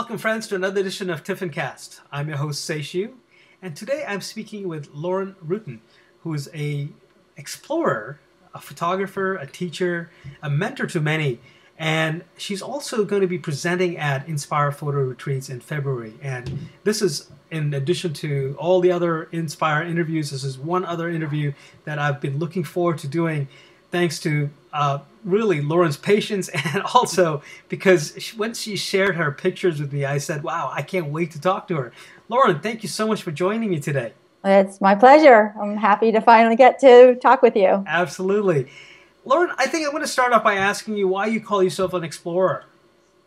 Welcome, friends, to another edition of Tiffin Cast. I'm your host, Seishu, and today I'm speaking with Lauren Rutten, who is a explorer, a photographer, a teacher, a mentor to many, and she's also going to be presenting at Inspire Photo Retreats in February. And this is in addition to all the other Inspire interviews. This is one other interview that I've been looking forward to doing, thanks to uh, really Lauren's patience, and also because she, when she shared her pictures with me, I said, "Wow, I can't wait to talk to her." Lauren, thank you so much for joining me today. It's my pleasure. I'm happy to finally get to talk with you. Absolutely. Lauren, I think I'm going to start off by asking you why you call yourself an explorer.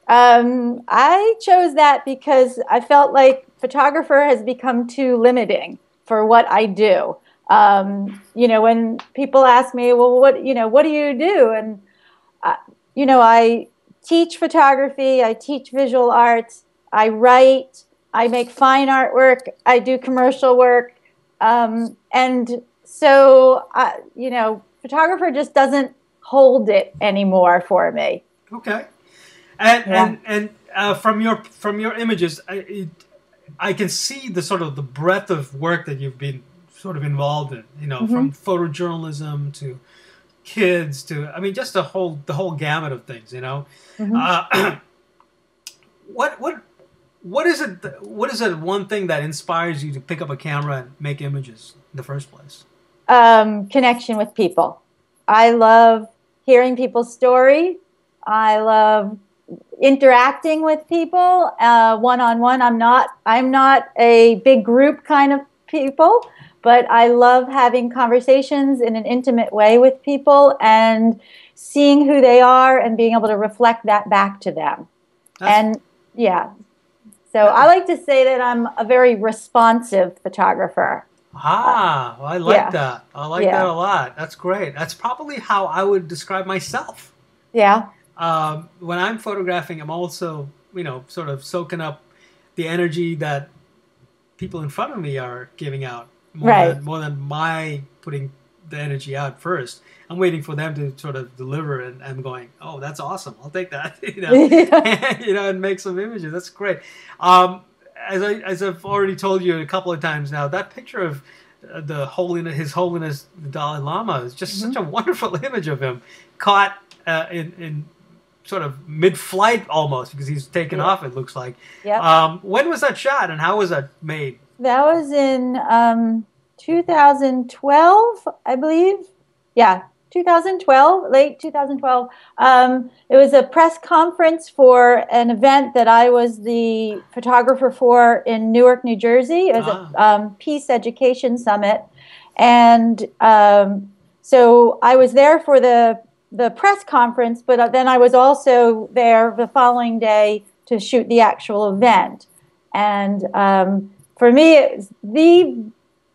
Um, I chose that because I felt like photographer has become too limiting for what I do. Um, you know, when people ask me, well, what, you know, what do you do? And, uh, you know, I teach photography, I teach visual arts, I write, I make fine artwork, I do commercial work. Um, and so, uh, you know, photographer just doesn't hold it anymore for me. Okay. And, yeah. and, and uh, from your, from your images, I, it, I can see the sort of the breadth of work that you've been sort of involved in, you know, mm-hmm. from photojournalism to kids to, I mean, just the whole the whole gamut of things, you know. Mm-hmm. Uh, what what what is it? What is it? One thing that inspires you to pick up a camera and make images in the first place? Um, connection with people. I love hearing people's story. I love interacting with people one on one. I'm not. I'm not a big group kind of people but I love having conversations in an intimate way with people and seeing who they are and being able to reflect that back to them. That's, and yeah, so I like to say that I'm a very responsive photographer. Ah, well, I like yeah. that. I like yeah. that a lot. That's great. That's probably how I would describe myself. Yeah. Um, when I'm photographing, I'm also, you know, sort of soaking up the energy that people in front of me are giving out more right. than more than my putting the energy out first. I'm waiting for them to sort of deliver, and I'm going, "Oh, that's awesome! I'll take that." you know, you know, and make some images. That's great. Um, as I as I've already told you a couple of times now, that picture of uh, the holiness, His Holiness the Dalai Lama, is just mm-hmm. such a wonderful image of him caught uh, in in sort of mid-flight almost because he's taken yeah. off. It looks like. Yeah. Um, when was that shot, and how was that made? That was in um, 2012, I believe. Yeah, 2012, late 2012. Um, it was a press conference for an event that I was the photographer for in Newark, New Jersey. It was ah. a um, Peace Education Summit. And um, so I was there for the, the press conference, but then I was also there the following day to shoot the actual event. And um, for me, it was the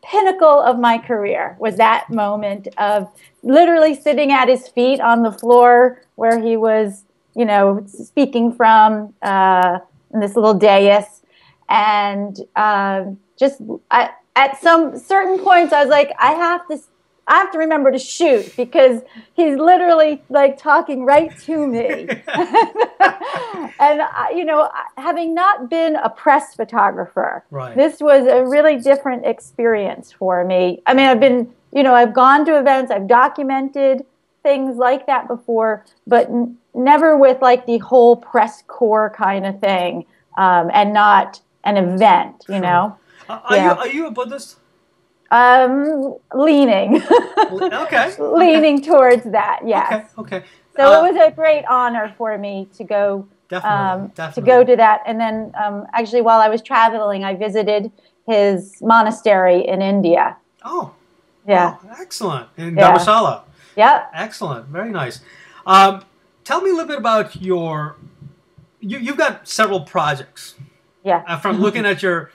pinnacle of my career was that moment of literally sitting at his feet on the floor where he was, you know, speaking from uh, in this little dais, and uh, just I, at some certain points, I was like, I have to I have to remember to shoot because he's literally like talking right to me. and, you know, having not been a press photographer, right. this was a really different experience for me. I mean, I've been, you know, I've gone to events, I've documented things like that before, but n- never with like the whole press corps kind of thing um, and not an event, you sure. know? Uh, are, yeah. you, are you a Buddhist? Um, leaning. okay. leaning okay. towards that. Yes. Okay. Okay. So uh, it was a great honor for me to go. Definitely, um, definitely. To go to that, and then um, actually, while I was traveling, I visited his monastery in India. Oh. Yeah. Oh, excellent. In yeah. Dharamsala. Excellent. Very nice. Um, tell me a little bit about your. You, you've got several projects. Yeah. Uh, from looking at your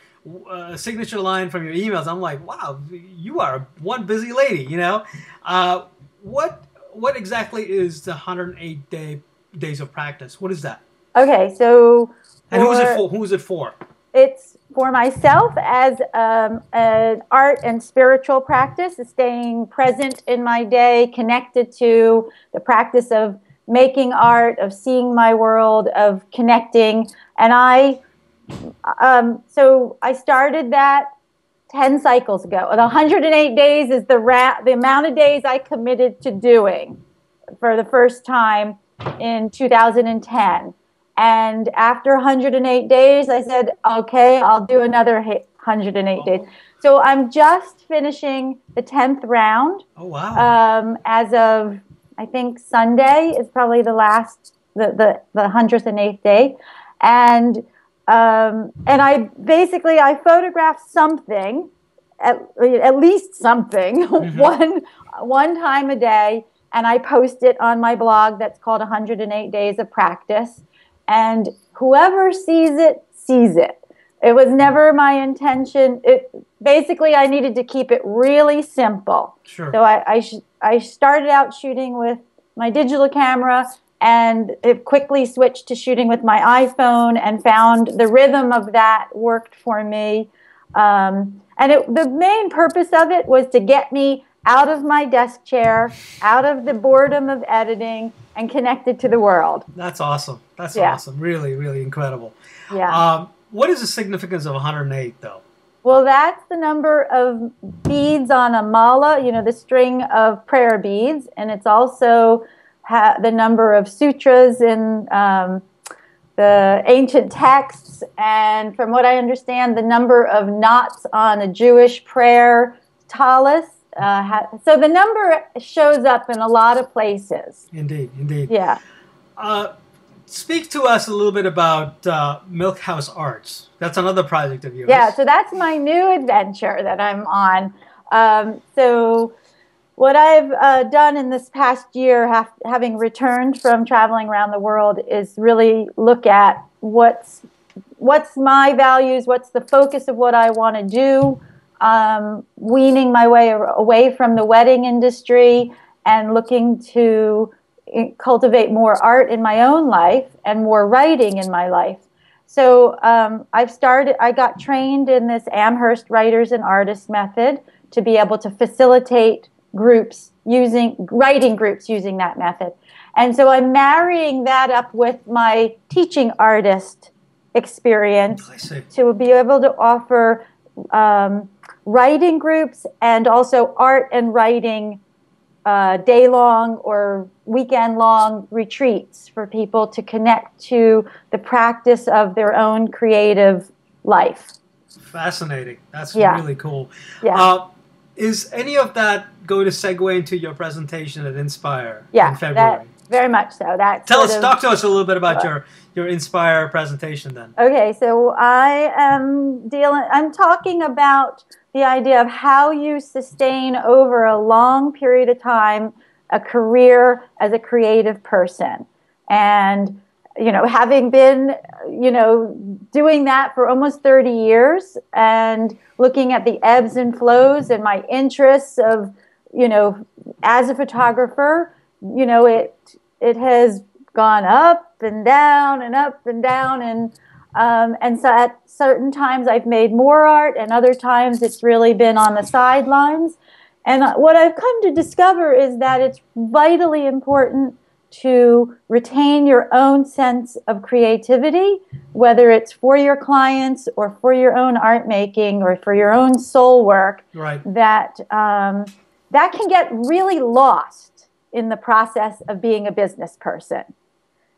uh, signature line from your emails, I'm like, wow, you are one busy lady. You know, uh, what what exactly is the 108 day days of practice? What is that? Okay, so and who is it for? Who is it for? It's for myself as um, an art and spiritual practice, staying present in my day, connected to the practice of making art, of seeing my world, of connecting. And I, um, so I started that 10 cycles ago. The 108 days is the, ra- the amount of days I committed to doing for the first time in 2010. And after 108 days, I said, okay, I'll do another 108 days. So I'm just finishing the 10th round. Oh, wow. Um, as of, I think Sunday is probably the last, the, the, the 108th day. And, um, and I basically, I photographed something, at, at least something, mm-hmm. one, one time a day. And I post it on my blog that's called 108 Days of Practice. And whoever sees it, sees it. It was never my intention. It basically I needed to keep it really simple. Sure. So I I, sh- I started out shooting with my digital camera and it quickly switched to shooting with my iPhone and found the rhythm of that worked for me. Um, and it, the main purpose of it was to get me out of my desk chair, out of the boredom of editing, and connected to the world. That's awesome. That's yeah. awesome. Really, really incredible. Yeah. Um, what is the significance of 108, though? Well, that's the number of beads on a mala, you know, the string of prayer beads, and it's also ha- the number of sutras in um, the ancient texts, and from what I understand, the number of knots on a Jewish prayer tallis. Uh, ha- so the number shows up in a lot of places. Indeed, indeed. Yeah. Uh, speak to us a little bit about uh, Milk House Arts. That's another project of yours. Yeah, so that's my new adventure that I'm on. Um, so, what I've uh, done in this past year, having returned from traveling around the world, is really look at what's what's my values, what's the focus of what I want to do, um, weaning my way away from the wedding industry and looking to cultivate more art in my own life and more writing in my life. So um, I've started, I got trained in this Amherst Writers and Artists method to be able to facilitate groups using, writing groups using that method. And so I'm marrying that up with my teaching artist experience to be able to offer um, writing groups and also art and writing uh, day long or weekend long retreats for people to connect to the practice of their own creative life. Fascinating. That's yeah. really cool. Yeah. Uh, is any of that going to segue into your presentation at Inspire yeah, in February? That, very much so. That tell us, of, talk to us a little bit about your your Inspire presentation. Then. Okay, so I am dealing. I'm talking about the idea of how you sustain over a long period of time a career as a creative person. And, you know, having been, you know, doing that for almost 30 years and looking at the ebbs and flows and my interests of, you know, as a photographer, you know, it it has gone up and down and up and down and um, and so at certain times I've made more art, and other times it's really been on the sidelines. And what I've come to discover is that it's vitally important to retain your own sense of creativity, whether it's for your clients or for your own art making or for your own soul work. Right. That um, that can get really lost in the process of being a business person.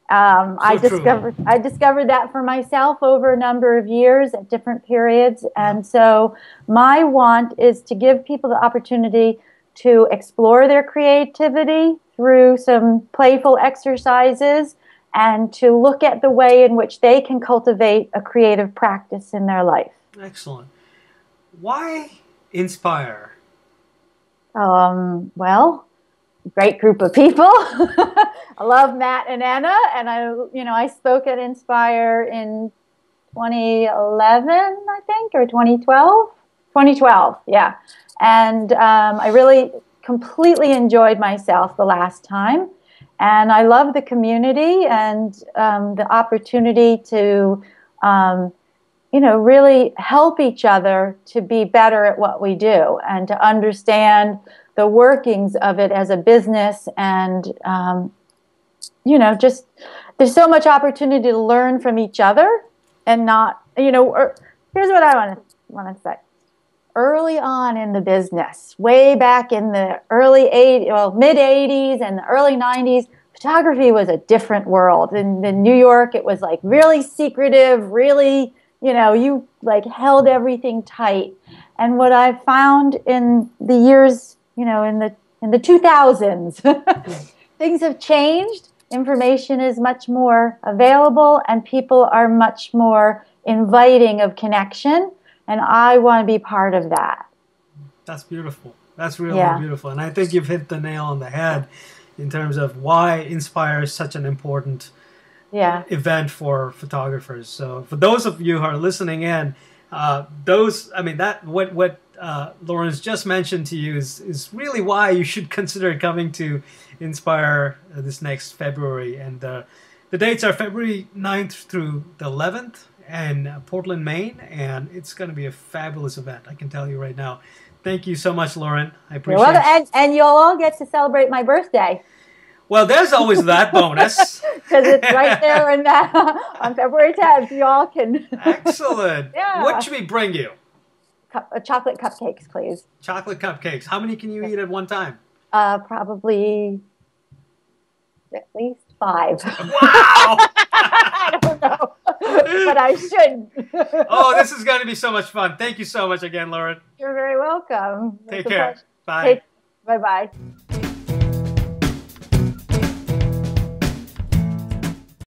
Um, so I discovered true. I discovered that for myself over a number of years at different periods, and so my want is to give people the opportunity to explore their creativity through some playful exercises and to look at the way in which they can cultivate a creative practice in their life. Excellent. Why inspire? Um, well, great group of people. I love Matt and Anna, and I, you know, I spoke at Inspire in 2011, I think, or 2012. 2012, yeah. And um, I really completely enjoyed myself the last time. And I love the community and um, the opportunity to, um, you know, really help each other to be better at what we do and to understand the workings of it as a business and um, you know, just there's so much opportunity to learn from each other and not, you know, or, here's what I want to want to say. Early on in the business, way back in the early 80s, well, mid 80s and the early 90s, photography was a different world. In, in New York, it was like really secretive, really, you know, you like held everything tight. And what I found in the years, you know, in the in the 2000s, things have changed. Information is much more available, and people are much more inviting of connection. And I want to be part of that. That's beautiful. That's really yeah. beautiful. And I think you've hit the nail on the head in terms of why Inspire is such an important yeah. event for photographers. So for those of you who are listening in, uh, those I mean that what what uh, Lauren's just mentioned to you is is really why you should consider coming to Inspire uh, this next February. And uh, the dates are February 9th through the 11th in Portland, Maine, and it's going to be a fabulous event. I can tell you right now. Thank you so much, Lauren. I appreciate well, it. And, and you'll all get to celebrate my birthday. Well, there's always that bonus. Because it's right there in that on February 10th. You all can. Excellent. Yeah. What should we bring you? Cup, uh, chocolate cupcakes, please. Chocolate cupcakes. How many can you eat at one time? Uh, probably at least five. Wow! I don't know, but I should. oh, this is going to be so much fun. Thank you so much again, Lauren. You're very welcome. Take care. Bye. Bye bye.